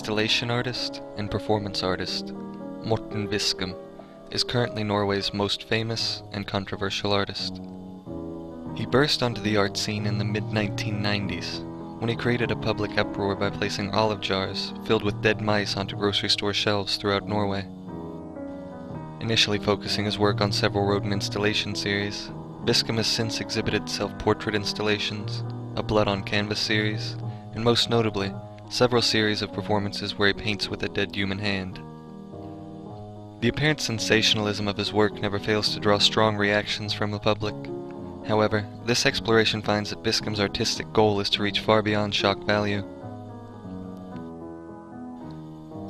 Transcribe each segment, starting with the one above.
installation artist, and performance artist, Morten Viskum is currently Norway's most famous and controversial artist. He burst onto the art scene in the mid 1990s when he created a public uproar by placing olive jars filled with dead mice onto grocery store shelves throughout Norway. Initially focusing his work on several rodent installation series, Biscom has since exhibited self portrait installations, a blood on canvas series, and most notably, several series of performances where he paints with a dead human hand. The apparent sensationalism of his work never fails to draw strong reactions from the public. However, this exploration finds that Biscom's artistic goal is to reach far beyond shock value.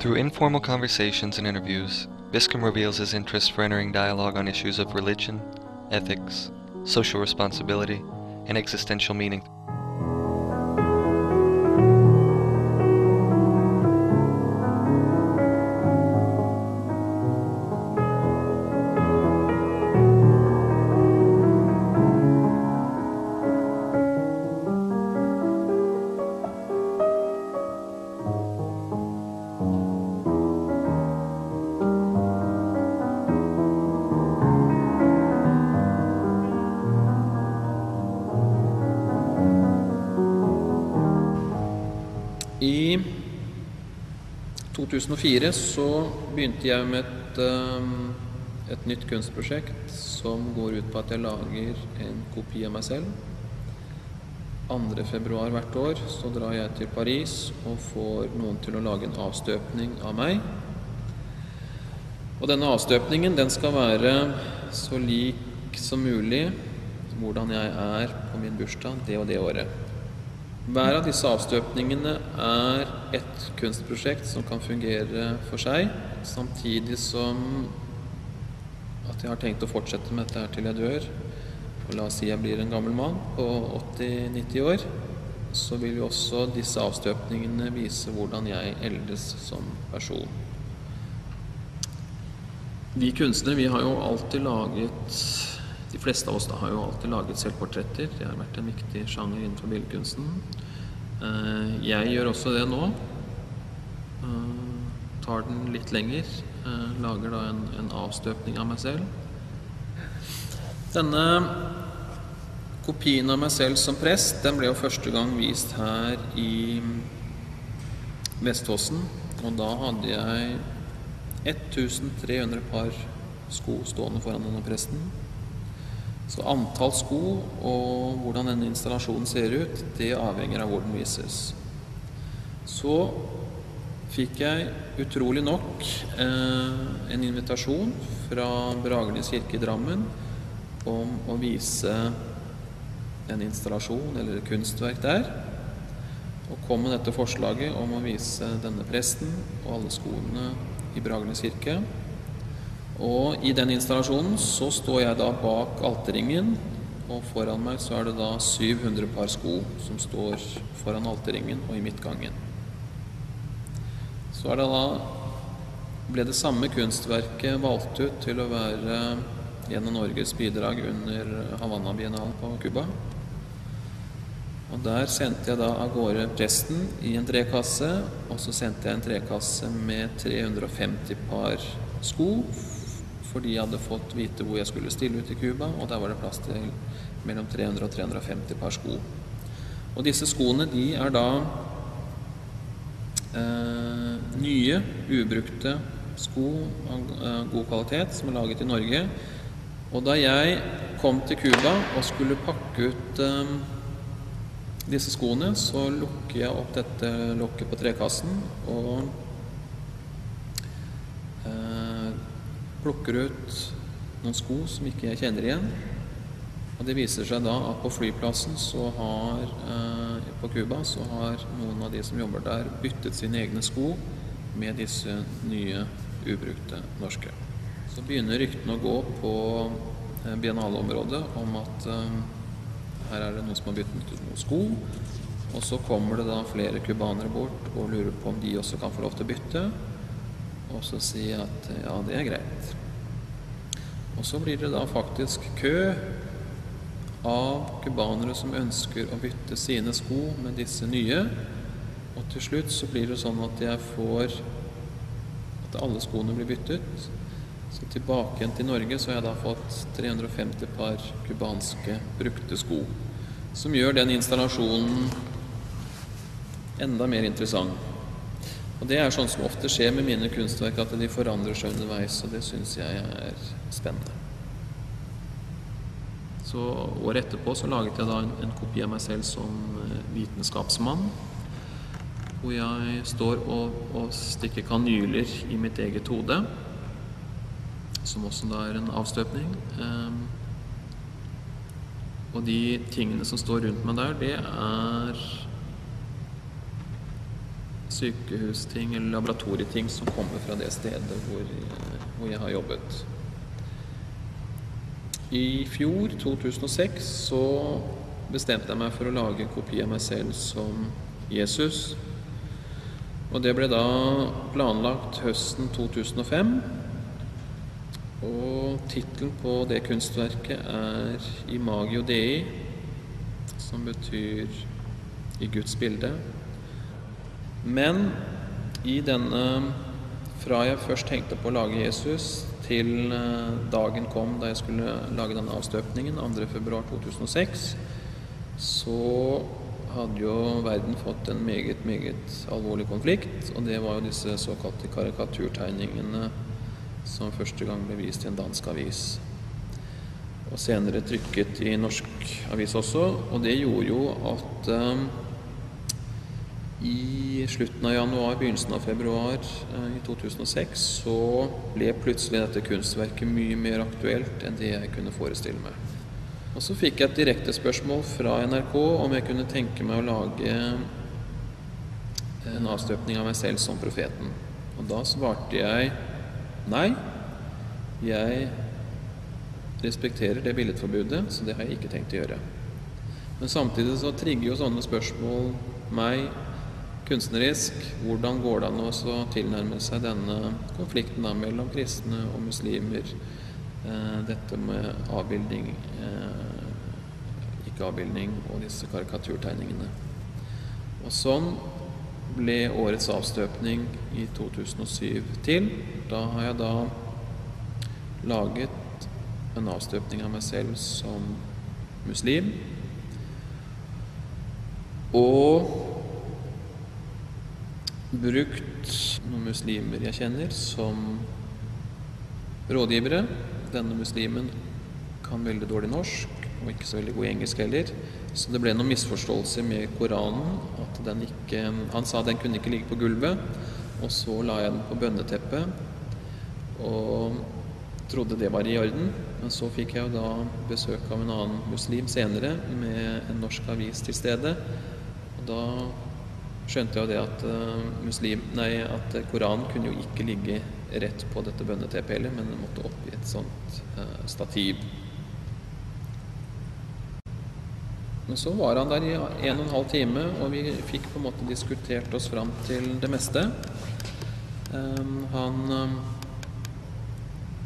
Through informal conversations and interviews, Biscom reveals his interest for entering dialogue on issues of religion, ethics, social responsibility, and existential meaning. 2004 så begynte jeg med et, um, et nytt kunstprosjekt som går ut på at jeg lager en kopi av meg selv. 2. februar hvert år så drar jeg til Paris og får noen til å lage en avstøpning av meg. Og denne avstøpningen den skal være så lik som mulig hvordan jeg er på min bursdag det og det året. Hver av disse avstøpningene er et kunstprosjekt som kan fungere for seg, samtidig som at jeg har tenkt å fortsette med dette her til jeg dør. Og la oss si jeg blir en gammel mann på 80-90 år. Så vil jo også disse avstøpningene vise hvordan jeg eldes som person. Vi kunstnere vi har jo alltid laget De fleste av oss da har jo alltid laget selvportretter. Det har vært en viktig sjanger innenfor billedkunsten. Eh, Jeg gjør også det nå. Eh, Tar den litt lenger. eh, Lager da en, en avstøpning av meg selv. Denne kopien av meg selv som prest, den ble jo første gang vist her i Vestfossen. Og da hadde jeg 1300 par sko stående foran denne presten. Så antall sko og hvordan denne installasjonen ser ut, det avhenger av hvor den vises. Så fikk jeg utrolig nok eh, en invitasjon fra Bragernes kirke i Drammen om å vise en installasjon eller et kunstverk der. Og kom med dette forslaget om å vise denne presten og alle skoene i Bragernes kirke. Og i den installasjonen så står jeg da bak alterringen, og foran meg så er det da 700 par sko som står foran alterringen og i midtgangen. Så er det da ble det samme kunstverket valgt ut til å være en av Norges bidrag under Havanna-biennalen på Cuba. Og der sendte jeg da av gårde presten i en trekasse, og så sendte jeg en trekasse med 350 par sko fordi jeg hadde fått vite hvor jeg skulle stille ut i Cuba, og der var det plass til mellom 300 og 350 par sko. Og disse skoene, de er da eh, nye, ubrukte sko av eh, god kvalitet som er laget i Norge. Og da jeg kom til Cuba og skulle pakke ut eh, disse skoene, så lukker jeg opp dette lokket på trekassen og plukker ut noen sko som ikke jeg kjenner igjen. Og det viser seg da at på flyplassen så har eh, på Cuba så har noen av de som jobber der, byttet sine egne sko med disse nye, ubrukte norske. Så begynner ryktene å gå på eh, biennaleområdet om at eh, her er det noen som har byttet ut noen sko. Og så kommer det da flere cubanere bort og lurer på om de også kan få lov til å bytte. Og så jeg at ja, det er greit. Og så blir det da faktisk kø av cubanere som ønsker å bytte sine sko med disse nye. Og til slutt så blir det sånn at jeg får At alle skoene blir byttet. Så tilbake igjen til Norge så har jeg da fått 350 par cubanske brukte sko. Som gjør den installasjonen enda mer interessant. Og det er sånn som ofte skjer med mine kunstverk, at de forandrer seg underveis, og det syns jeg er spennende. Så Året etterpå så laget jeg da en, en kopi av meg selv som eh, vitenskapsmann. Hvor jeg står og, og stikker kanyler i mitt eget hode. Som også da er en avstøpning. Um, og de tingene som står rundt meg der, det er sykehusting eller laboratorieting som kommer fra det stedet hvor, hvor jeg har jobbet. I fjor, 2006, så bestemte jeg meg for å lage en kopi av meg selv som Jesus. Og det ble da planlagt høsten 2005. Og tittelen på det kunstverket er 'Imagio Dei', som betyr 'i Guds bilde'. Men i denne Fra jeg først tenkte på å lage Jesus, til eh, dagen kom da jeg skulle lage denne avstøpningen, 2.2.2006, så hadde jo verden fått en meget, meget alvorlig konflikt. Og det var jo disse såkalte karikaturtegningene som første gang ble vist i en dansk avis. Og senere trykket i norsk avis også. Og det gjorde jo at um, i slutten av januar, begynnelsen av februar eh, i 2006 så ble plutselig dette kunstverket mye mer aktuelt enn det jeg kunne forestille meg. Og så fikk jeg et direkte spørsmål fra NRK om jeg kunne tenke meg å lage en avstøpning av meg selv som profeten. Og da svarte jeg nei. Jeg respekterer det billedforbudet, så det har jeg ikke tenkt å gjøre. Men samtidig så trigger jo sånne spørsmål meg kunstnerisk. Hvordan går det an å tilnærme seg denne konflikten da, mellom kristne og muslimer? Eh, dette med avbildning, eh, ikke-avbildning og disse karikaturtegningene. Og sånn ble årets avstøpning i 2007 til. Da har jeg da laget en avstøpning av meg selv som muslim. Og brukt noen muslimer jeg kjenner, som rådgivere. Denne muslimen kan veldig dårlig norsk og ikke så veldig god engelsk heller. Så det ble noen misforståelser med Koranen. at den ikke, Han sa den kunne ikke ligge på gulvet. Og så la jeg den på bønneteppet og trodde det var i orden. Men så fikk jeg jo da besøk av en annen muslim senere med en norsk avis til stede. Og da skjønte jo det at, uh, muslim, nei, at Koranen kunne jo ikke ligge rett på dette bønneteppet men den måtte opp i et sånt uh, stativ. Men så var han der i en og en halv time, og vi fikk på en måte diskutert oss fram til det meste. Um, han, um,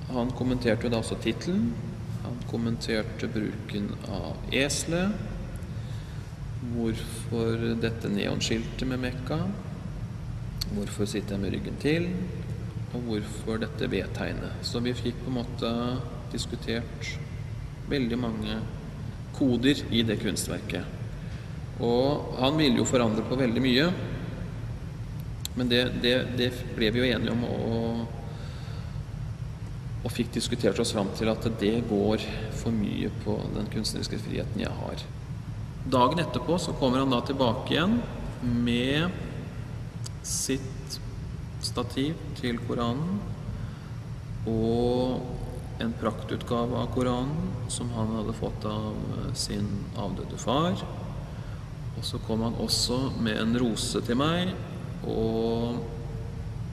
han kommenterte jo da også tittelen. Han kommenterte bruken av eselet. Hvorfor dette neonskiltet med Mekka? Hvorfor sitter jeg med ryggen til? Og hvorfor dette V-tegnet? Så vi fikk på en måte diskutert veldig mange koder i det kunstverket. Og han ville jo forandre på veldig mye. Men det, det, det ble vi jo enige om og, og fikk diskutert oss fram til at det går for mye på den kunstneriske friheten jeg har. Dagen etterpå så kommer han da tilbake igjen med sitt stativ til Koranen og en praktutgave av Koranen som han hadde fått av sin avdøde far. Og så kom han også med en rose til meg og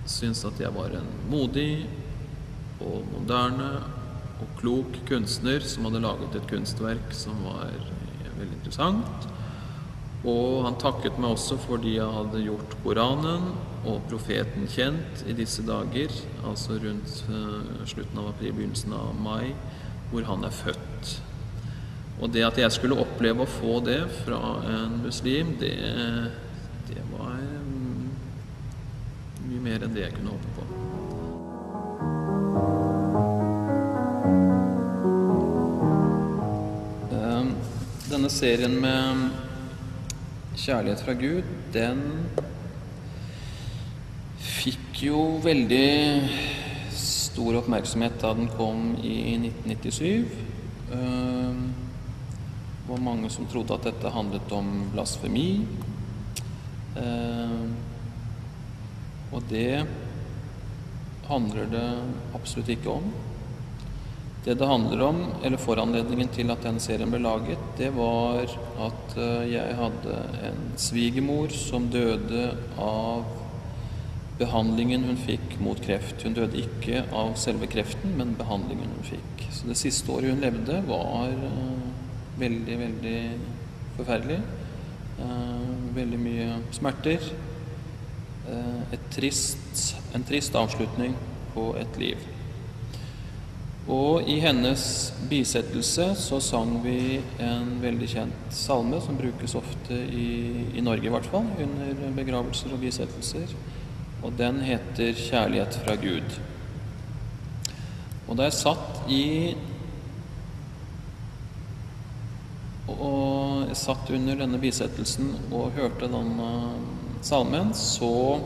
syntes at jeg var en modig og moderne og klok kunstner som hadde laget et kunstverk som var veldig interessant. Og han takket meg også fordi jeg hadde gjort Koranen og profeten kjent i disse dager, altså rundt uh, slutten av april, begynnelsen av mai, hvor han er født. Og det at jeg skulle oppleve å få det fra en muslim, det, det var mye mer enn det jeg kunne håpe på. Denne serien med kjærlighet fra Gud, den fikk jo veldig stor oppmerksomhet da den kom i 1997. Ehm, det var mange som trodde at dette handlet om blasfemi. Ehm, og det handler det absolutt ikke om. Det det handler om, eller foranledningen til at den serien ble laget, det var at eh, jeg hadde en svigermor som døde av behandlingen hun fikk mot kreft. Hun døde ikke av selve kreften, men behandlingen hun fikk. Så det siste året hun levde, var uh, veldig, veldig forferdelig. Uh, veldig mye smerter. Trist, en trist avslutning på et liv. Og i hennes bisettelse så sang vi en veldig kjent salme som brukes ofte i, i Norge, i hvert fall, under begravelser og bisettelser. Og den heter 'Kjærlighet fra Gud'. Og da jeg satt i Og jeg satt under denne bisettelsen og hørte denne salmen, så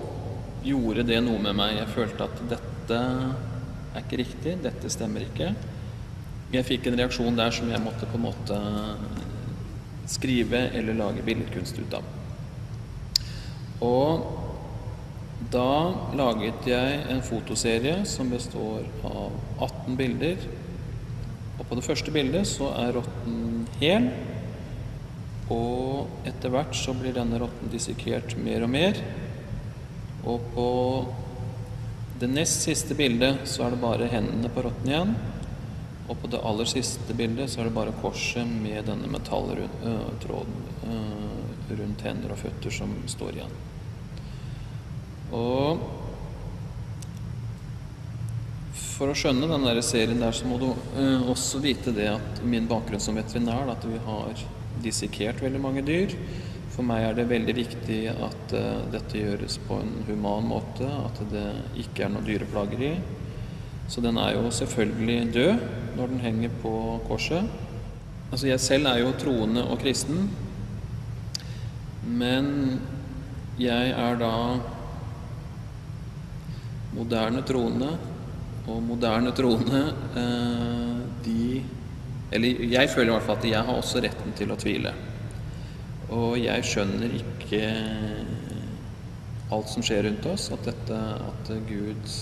gjorde det noe med meg. Jeg følte at dette er ikke riktig, dette stemmer ikke. Jeg fikk en reaksjon der som jeg måtte på en måte skrive eller lage billedkunst ut av. Og da laget jeg en fotoserie som består av 18 bilder. Og på det første bildet så er rotten hel. Og etter hvert så blir denne rotten dissekert mer og mer. Og på det nest siste bildet så er det bare hendene på rotten igjen. Og på det aller siste bildet så er det bare korset med denne metalltråden rundt hender og føtter som står igjen. Og for å skjønne den der serien der, så må du også vite det at min bakgrunn som veterinær, at vi har dissekert veldig mange dyr. For meg er det veldig viktig at uh, dette gjøres på en human måte, at det ikke er noe dyreplageri. Så den er jo selvfølgelig død når den henger på korset. Altså jeg selv er jo troende og kristen, men jeg er da moderne troende, og moderne troende uh, de Eller jeg føler i hvert fall at jeg har også retten til å tvile. Og jeg skjønner ikke alt som skjer rundt oss, at, dette, at Gud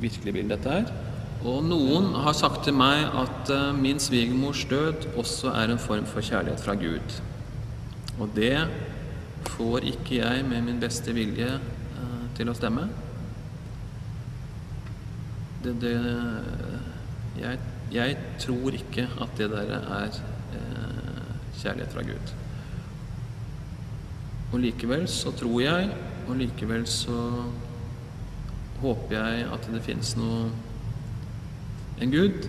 virkelig vil dette her. Og noen har sagt til meg at uh, min svigermors død også er en form for kjærlighet fra Gud. Og det får ikke jeg med min beste vilje uh, til å stemme. Det, det jeg, jeg, tror ikke at det der er uh, kjærlighet fra Gud. Og likevel så tror jeg, og likevel så håper jeg at det finnes noe en Gud,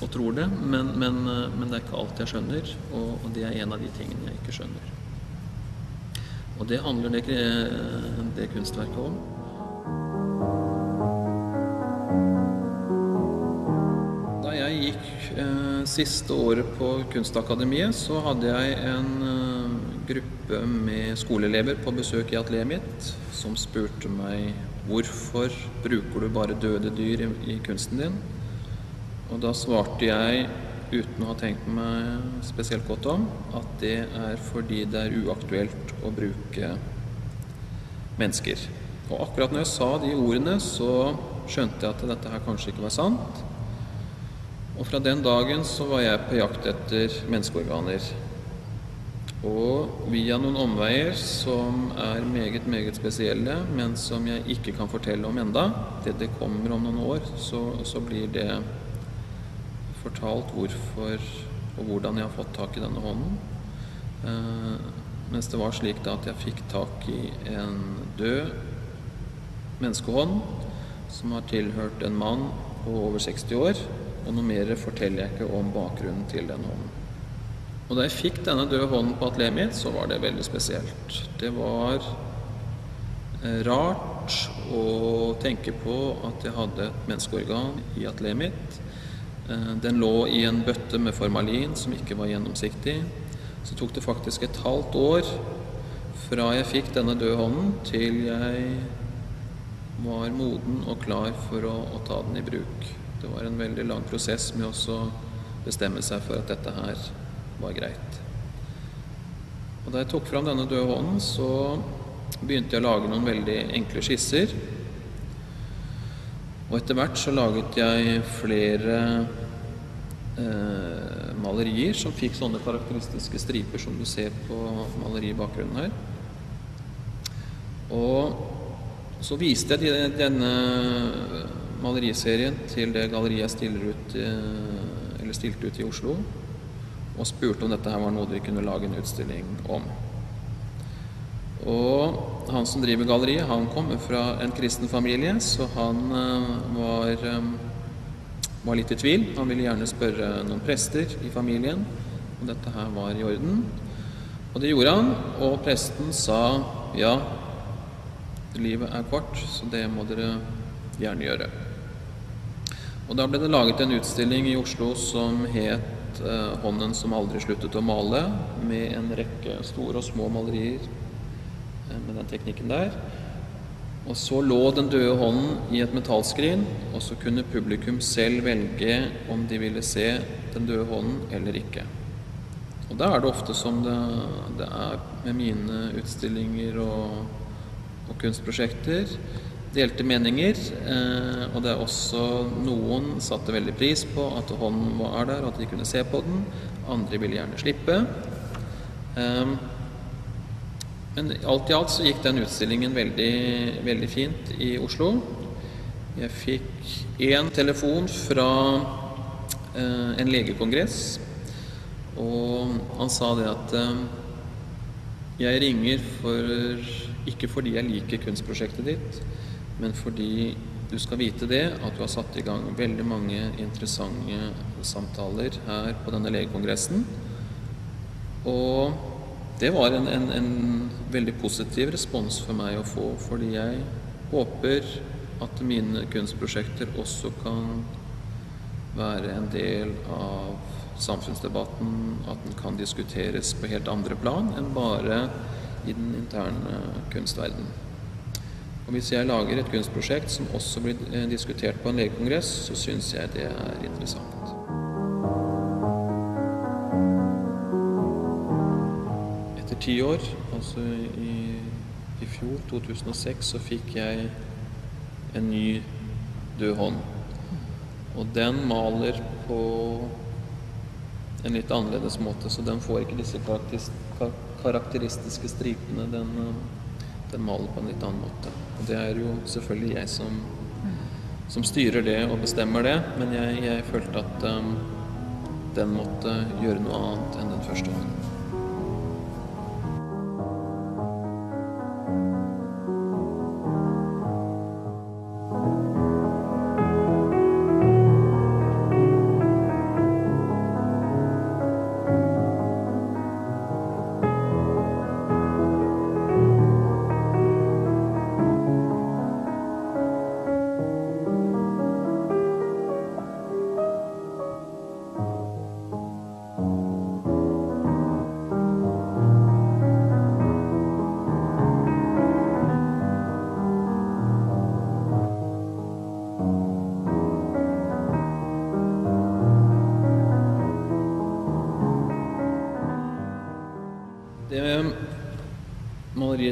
og tror det, men, men, men det er ikke alt jeg skjønner, og, og, det er en av de tingene jeg ikke skjønner. Og det handler det, det kunstverket om. Da jeg gikk eh, siste året på Kunstakademiet, så hadde jeg en eh, gruppe med skoleelever på besøk i atelieret mitt som spurte meg hvorfor bruker du bare døde dyr i, kunsten din? Og da svarte jeg, uten å ha tenkt meg spesielt godt om, at det er fordi det er uaktuelt å bruke mennesker. Og akkurat når jeg sa de ordene, så skjønte jeg at dette her kanskje ikke var sant. Og fra den dagen så var jeg på jakt etter menneskeorganer. Og via noen omveier som er meget, meget spesielle, men som jeg ikke kan fortelle om enda, det det kommer om noen år, så, så blir det fortalt hvorfor og hvordan jeg har fått tak i denne hånden. Eh, mens det var slik da at jeg fikk tak i en død menneskehånd som har tilhørt en mann på over 60 år. Og noe mer forteller jeg ikke om bakgrunnen til den hånden. Og da jeg fikk denne døde hånden på atelieret mitt, så var det veldig spesielt. Det var eh, rart å tenke på at jeg hadde et menneskeorgan i atelieret mitt. Eh, den lå i en bøtte med formalin som ikke var gjennomsiktig. Så tok det faktisk et halvt år fra jeg fikk denne døde hånden, til jeg var moden og klar for å, å ta den i bruk. Det var en veldig lang prosess med å bestemme seg for at dette her var greit. Og da jeg tok fram denne døde hånden, så begynte jeg å lage noen veldig enkle skisser. Og etter hvert så laget jeg flere eh, malerier som fikk sånne karakteristiske striper som du ser på maleriet i bakgrunnen her. Og så viste jeg denne maleriserien til det galleriet jeg ut, eller stilte ut i Oslo, og spurte om dette her var noe de kunne lage en utstilling om. Og han som driver galleriet, han kommer fra en kristen familie, så han uh, var, um, var, litt i tvil. Han ville gjerne spørre noen prester i familien om dette her var i orden. Og det gjorde han, og presten sa ja, livet er kort, så det må dere gjerne gjøre. Og da ble det laget en utstilling i Oslo som het 'Hånden som aldri sluttet å male', med en rekke store og små malerier med den teknikken der. Og så lå den døde hånden i et metallskrin, og så kunne publikum selv velge om de ville se den døde hånden eller ikke. Og da er det ofte som det, det er med mine utstillinger og, og kunstprosjekter. Delte meninger. Eh, og det er også noen satte veldig pris på at hånden var der, og at de kunne se på den. Andre ville gjerne slippe. Eh, men alt i alt så gikk den utstillingen veldig, veldig fint i Oslo. Jeg fikk én telefon fra eh, en legekongress, og han sa det at eh, jeg ringer for, ikke fordi jeg liker kunstprosjektet ditt, men fordi du skal vite det, at du har satt i gang veldig mange interessante samtaler her på denne legekongressen. Og det var en, en, en, veldig positiv respons for meg å få, fordi jeg håper at mine kunstprosjekter også kan være en del av samfunnsdebatten, at den kan diskuteres på helt andre plan enn bare i den interne kunstverden. Og Hvis jeg lager et kunstprosjekt som også blir eh, diskutert på en legekongress, så syns jeg det er interessant. Etter ti år, altså i, i fjor, 2006, så fikk jeg en ny død hånd. Og den maler på en litt annerledes måte, så den får ikke disse karakteristiske stripene. Den, den, maler på en litt annen måte. Og det er jo selvfølgelig jeg som, som styrer det og bestemmer det, men jeg, jeg følte at um, den måtte gjøre noe annet enn den første hånden.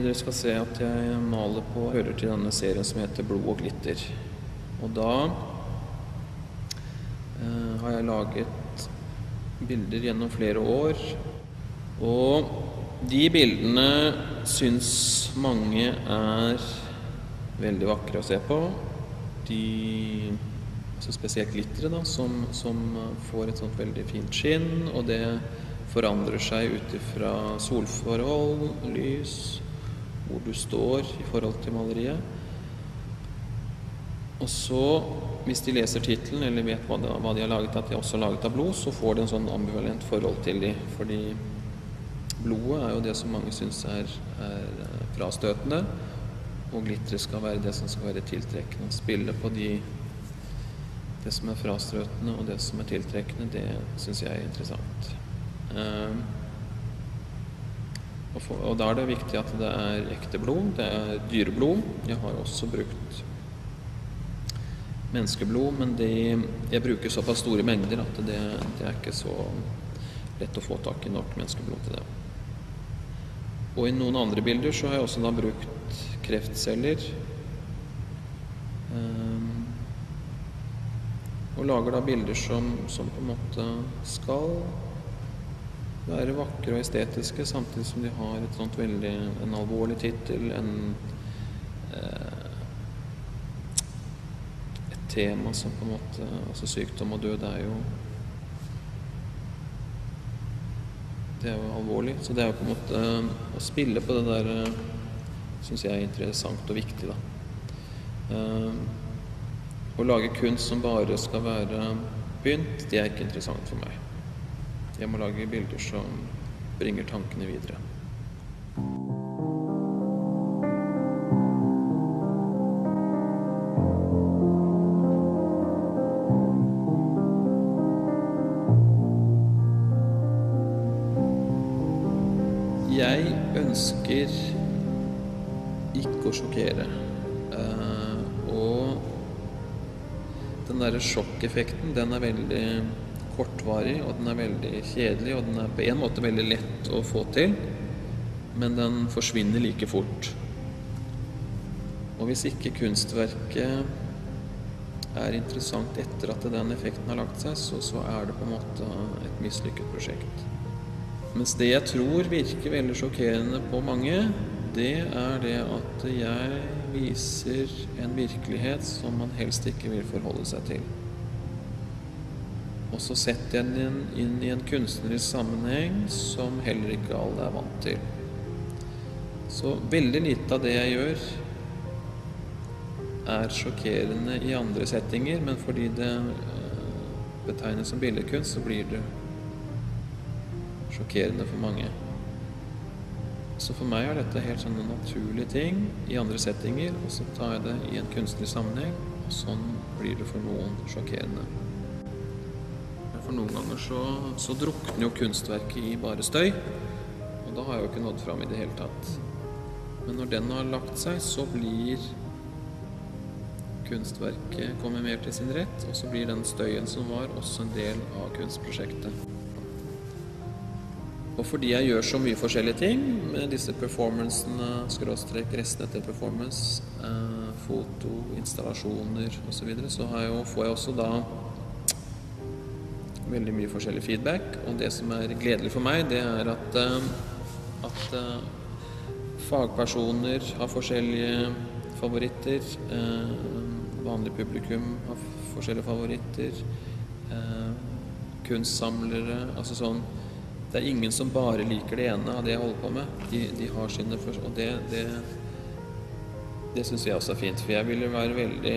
Dere skal se at jeg maler på, hører til denne serien som heter 'Blod og glitter'. Og da eh, har jeg laget bilder gjennom flere år. Og de bildene syns mange er veldig vakre å se på. De altså Spesielt glitteret, da, som, som får et sånt veldig fint skinn. Og det forandrer seg ut ifra solforhold, lys, hvor du står i forhold til maleriet. Og så, hvis de leser tittelen eller vet hva, de har laget, at de også har laget av blod, så får de en sånn ambivalent forhold til de, fordi blodet er jo det som mange syns er, er, frastøtende. og glitteret skal være det som skal være tiltrekkende. Spille på de det som er frastøtende og det som er tiltrekkende, det syns jeg er interessant. Uh, og, da er det viktig at det er ekte blod. Det er dyreblod. Jeg har også brukt menneskeblod, men det, jeg bruker såpass store mengder at det, det, er ikke så lett å få tak i nok menneskeblod til det. Og i noen andre bilder så har jeg også da brukt kreftceller. Um, og lager da bilder som, som, på en måte skal være vakre og estetiske, samtidig som de har et sånt veldig, en alvorlig tittel, eh, tema som på en måte Altså sykdom og død er jo Det er jo alvorlig. Så det er jo på en måte Å spille på det der eh, syns jeg er interessant og viktig, da. Eh, å lage kunst som bare skal være pynt, det er ikke interessant for meg. Jeg må lage bilder som bringer tankene videre. Jeg ønsker ikke å sjokkere. Uh, og den derre sjokkeffekten, den er veldig kortvarig, og den er veldig kjedelig, og den er på en måte veldig lett å få til, men den forsvinner like fort. Og hvis ikke kunstverket er interessant etter at den effekten har lagt seg, så, så er det på en måte et mislykket prosjekt. Mens det jeg tror virker veldig sjokkerende på mange, det er det at jeg viser en virkelighet som man helst ikke vil forholde seg til. Og så setter jeg den inn i en kunstnerisk sammenheng som heller ikke alle er vant til. Så veldig lite av det jeg gjør, er sjokkerende i andre settinger, men fordi det eh, betegnes som billedkunst, så blir det sjokkerende for mange. Så for meg er dette helt sånne naturlige ting i andre settinger, og så tar jeg det i en kunstnerisk sammenheng, og sånn blir det for noen sjokkerende. For noen ganger så, så drukner jo kunstverket i bare støy, og da har jeg jo ikke nådd fram i det hele tatt. Men når den har lagt seg, så blir kunstverket kommer mer til sin rett, og så blir den støyen som var, også en del av kunstprosjektet. Og fordi jeg gjør så mye forskjellige ting med disse performancene, skråstrek restene etter performance, eh, foto, installasjoner osv., så, videre, så jeg jo, får jeg også da veldig mye forskjellig feedback. Og det som er gledelig for meg, det er at, eh, at eh, fagpersoner har forskjellige favoritter. Eh, vanlig publikum har forskjellige favoritter. Kunstsamlere Altså sånn det er ingen som bare liker det ene av det jeg holder på med. De, de har sine Og det, det, det syns jeg også er fint, for jeg ville være veldig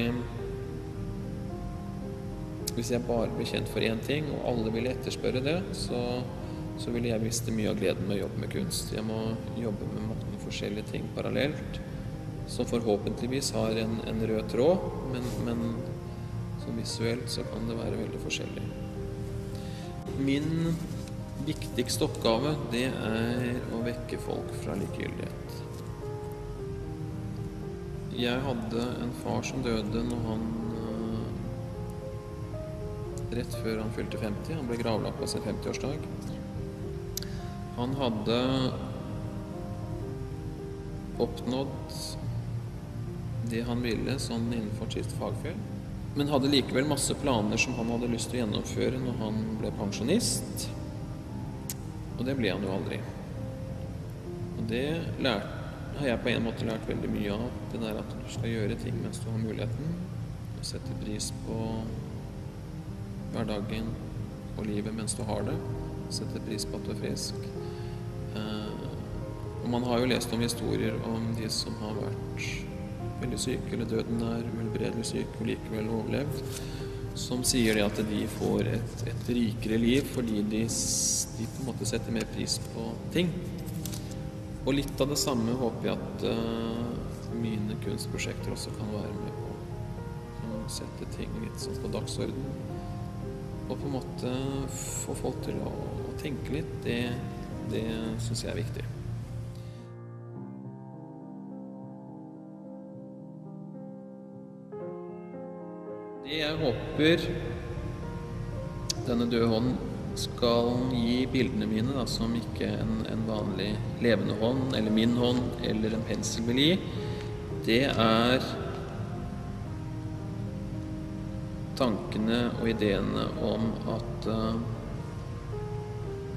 Hvis jeg bare ble kjent for én ting, og alle ville etterspørre det, så, så ville jeg miste mye av gleden med å jobbe med kunst. Jeg må jobbe med mange forskjellige ting parallelt, som forhåpentligvis har en, en rød tråd, men, men så visuelt så kan det være veldig forskjellig. Min viktigste oppgave, det er å vekke folk fra likegyldighet. Jeg hadde en far som døde når han Rett før han fylte 50. Han ble gravlagt på sin 50-årsdag. Han hadde oppnådd det han ville sånn innenfor sitt fagfelt. Men hadde likevel masse planer som han hadde lyst til å gjennomføre når han ble pensjonist. Og det ble han jo aldri. Og det lærte, har jeg på en måte lært veldig mye av. Det der at du skal gjøre ting mens du har muligheten. Og sette pris på hverdagen og livet mens du har det. Sette pris på at du er frisk. Eh, og man har jo lest om historier om de som har vært veldig syke eller døden er uhelbredelig syke og likevel overlevd som sier det at de får et, et rikere liv fordi de, de, på en måte setter mer pris på ting. Og litt av det samme håper jeg at uh, mine kunstprosjekter også kan være med på sette ting litt sånn på dagsorden. Og på en måte få folk til å, tenke litt, det, det syns jeg er viktig. Det jeg håper denne døde hånden skal gi bildene mine, da, som ikke en, en, vanlig levende hånd, eller min hånd, eller en pensel vil gi, det er tankene og ideene om at uh,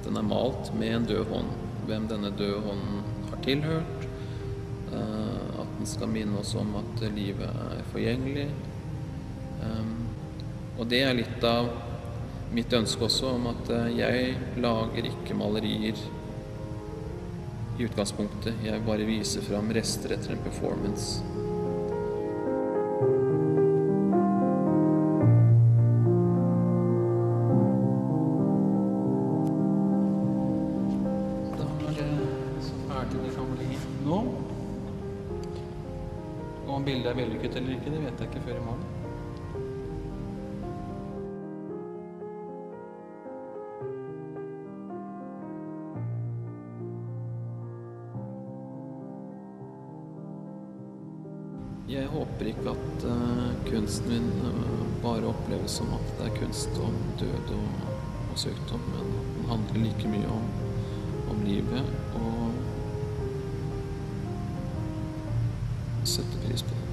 den er malt med en død hånd. Hvem denne døde hånden har tilhørt. Uh, at den skal minne oss om at livet er forgjengelig. Um, og det er litt av mitt ønske også om at uh, jeg lager ikke malerier i utgangspunktet. Jeg bare viser fram rester etter en performance. Bildet er vellykket eller ikke, det vet jeg ikke før i morgen. Jeg håper ikke at uh, kunsten min uh, bare oppleves som at det er kunst om død og, og sykdom, men den handler like mye om, om livet og sette pris på det.